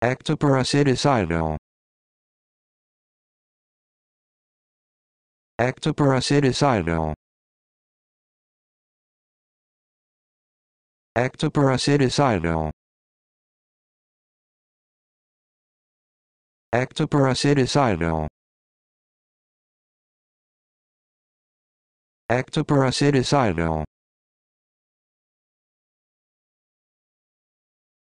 Ectoparasiticidal Ectoparasiticidal Ectoparasiticidal Ectoparasiticidal Ectoparasiticidal